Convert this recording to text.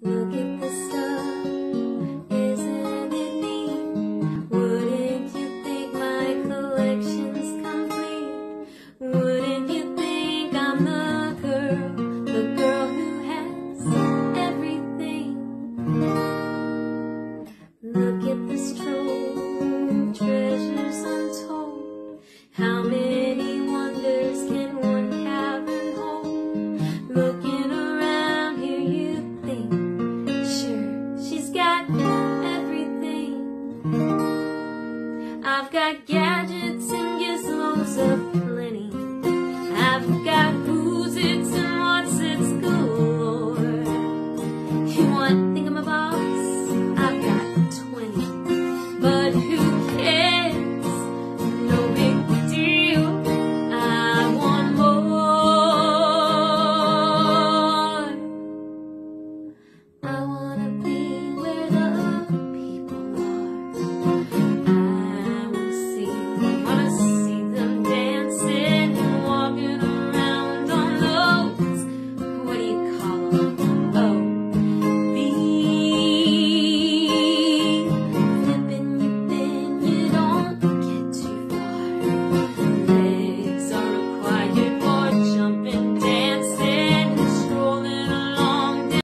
Look at the stuff, isn't it neat? Wouldn't you think my collection's complete? Wouldn't you think I'm the girl, the girl who has everything? Look at this trove, treasures untold. How many wonders can one cavern hold? Look I've got gadgets and gizmos of plenty. I've got whozits and whatsits galore. You want thingamabobs? I've got 20. But who cares?